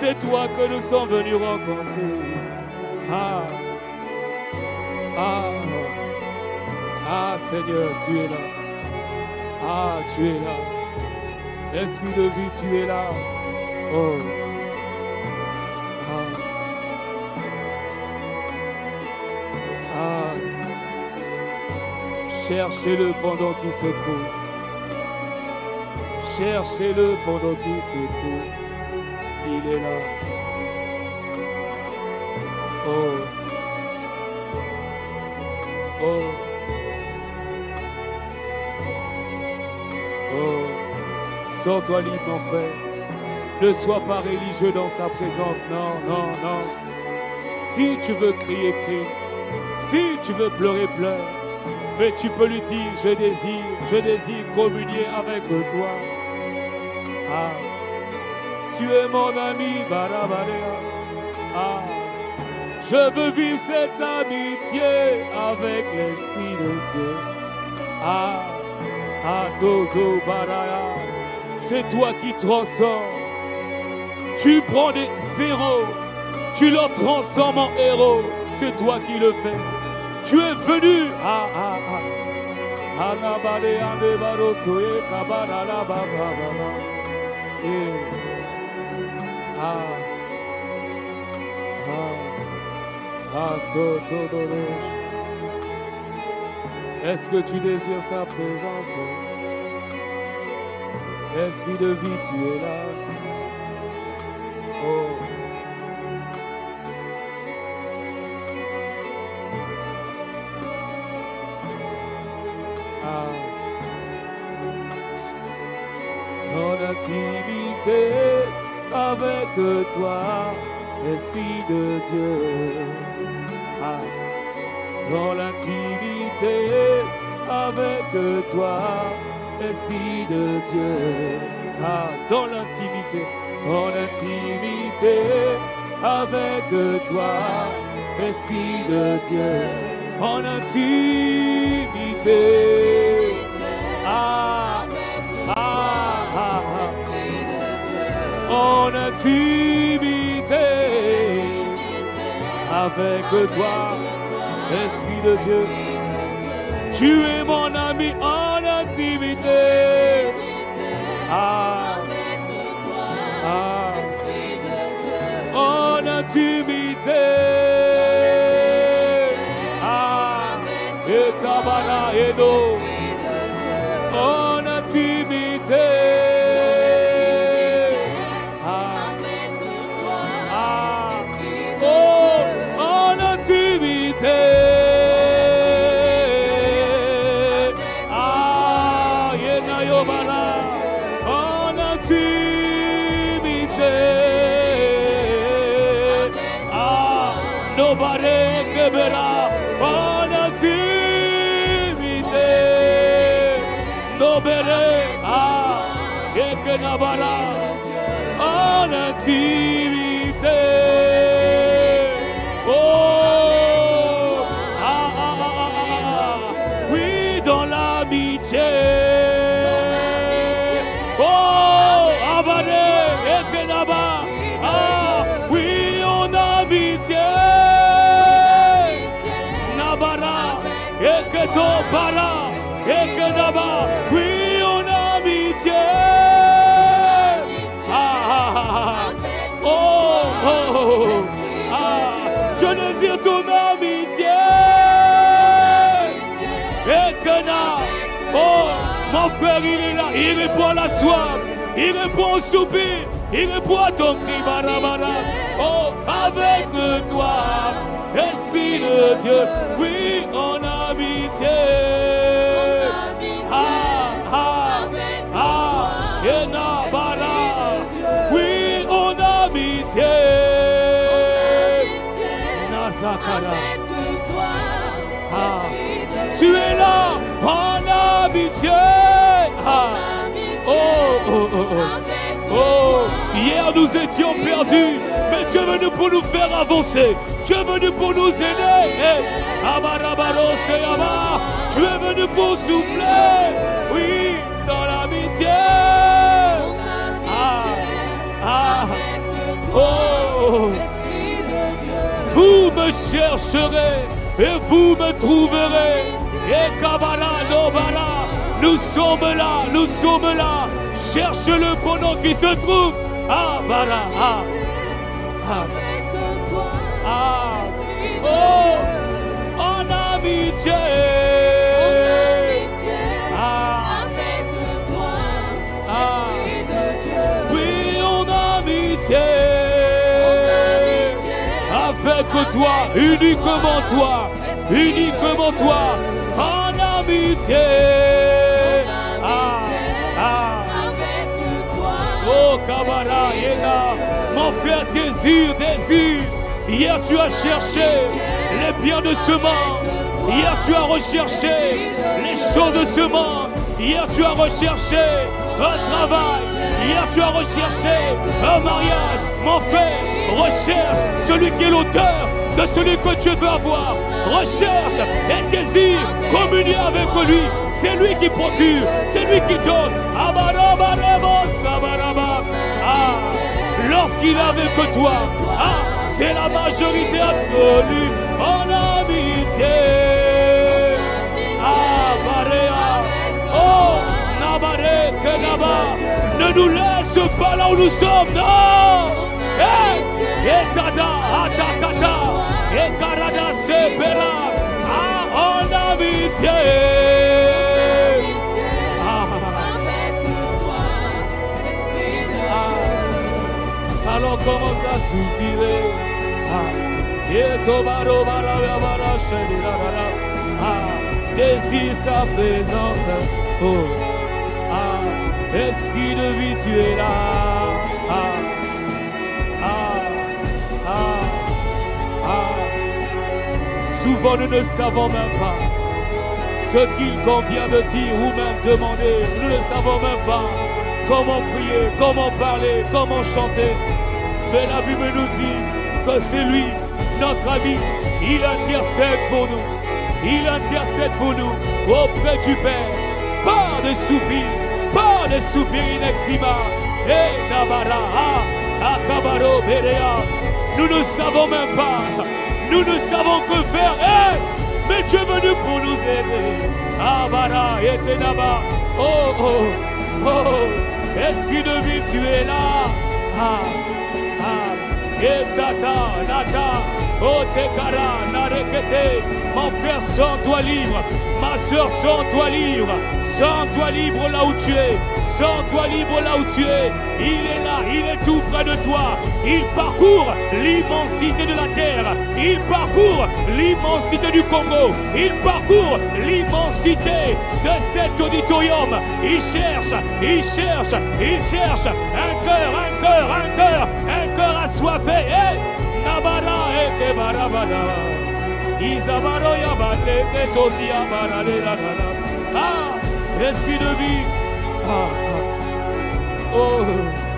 c'est toi que nous sommes venus rencontrer. Ah, ah, ah, Seigneur, tu es là. Ah, tu es là. Esprit de vie, tu es là. Oh. Ah. Ah. Cherchez-le pendant qu'il se trouve. Cherchez-le pendant qu'il se trouve. Il est là. Oh. Oh. Oh. Sors-toi libre, mon frère. Ne sois pas religieux dans sa présence. Non, non, non. Si tu veux crier, crie. Si tu veux pleurer, pleure. Mais tu peux lui dire, je désire, je désire communier avec toi. Ah, tu es mon ami, Barabalea. Ah, je veux vivre cette amitié avec l'Esprit de Dieu. Ah, ah, Tozo Baraya, c'est toi qui transformes. Tu prends des zéros, tu leur transformes en héros. C'est toi qui le fais. Tu es venu. Ah, ah, ah. Eh. Ah. Ah. Ah. Est-ce que tu désires sa présence? Esprit de vie, tu es là? Oh. Ah. En intimité avec toi, Esprit de Dieu. Ah. Dans l'intimité avec toi, Esprit de Dieu. Ah, dans l'intimité, dans l'intimité avec toi, Esprit de Dieu. En intimité. Ah, En intimité avec toi, Esprit de Dieu. Tu es mon ami en intimité. Ah, ah, en intimité. Ah, et tabara et Nobody. Ah, yekenabara. En intimité. Oh, ah, ah, ah, ah, ah, oui, dans l'amitié. Oh, abade, ekenaba. Ah, oui, en amitié. Nabara, eketo bara, ekenaba. Oui, amitié. Ah, ah, ah, ah. Oh, oh, oh. Ah, je désire ton amitié. Et que na- oh, mon frère, il est là, il répond à la soif, il répond au soupir, il répond à ton cri, barabara. Oh, avec toi, Esprit de Dieu, oui, en amitié. Ah. Tu es là en amitié. Ah. Oh, oh, oh, oh. Oh, hier nous étions perdus, mais tu es venu pour nous faire avancer. Tu es venu pour nous aider. Seyaba. Tu es venu pour souffler. Oui, dans l'amitié. Ah, ah, Oh, vous me chercherez et vous me trouverez. Et Kabara, Nobara, nous sommes là, nous sommes là. Cherche-le pendant qu'il se trouve. Ah, Bara, ah, ah, ah. Oh, en amitié. Avec toi, uniquement toi, uniquement toi, en amitié. Ah, ah. Oh, est là. Mon frère désire, désire. Hier, tu as cherché les biens de ce monde. Hier, tu as recherché les choses de ce monde. Hier, tu as recherché un travail. Hier, tu as recherché un mariage. Mon frère, recherche celui qui est l'auteur de celui que tu veux avoir. Recherche et désire communier avec lui. C'est lui qui procure, c'est lui qui donne. Ah, lorsqu'il est avec toi, ah, c'est la majorité absolue en amitié. Ne nous laisse pas là où nous sommes, non. Eh, Etada, Atakata, Ekarada, Sepera, ah, en amitié. Ah, alors commence à soupirer. Ah, et Tobaro, Barabia, Bara, Shedi, la, la, la. Ah, désire sa présence. Oh, ah, esprit de vie, tu es là. Ah, ah, ah. Souvent nous ne savons même pas ce qu'il convient de dire ou même demander. Nous ne savons même pas comment prier, comment parler, comment chanter. Mais la Bible nous dit que c'est lui, notre ami, il intercède pour nous. Il intercède pour nous auprès du Père. Pas de soupir, pas de soupir inexprimable. Et Nabara, ah, Akabaro, Berea. Nous ne savons même pas. Nous ne savons que faire. Eh, mais tu es venu pour nous aider. Abara, Etenaba. Oh, oh, oh. Esprit de vie, tu es là. Ah, ah. Etata, Nata. Oh, Tekara, Narekete. Mon frère, sens-toi libre. Ma soeur, sens-toi libre. Sens-toi libre là où tu es. Sens-toi libre là où tu es. Il est là, il est tout près de toi. Il parcourt l'immensité de la terre. Il parcourt l'immensité du Congo. Il parcourt l'immensité de cet auditorium. Il cherche, il cherche, il cherche un cœur, un cœur, un cœur, un cœur assoiffé. Hey! Nabara eke barabada. Isabaro yabale ke tosi yabarale la la la. Ah, esprit de vie. Ah, ah. Oh.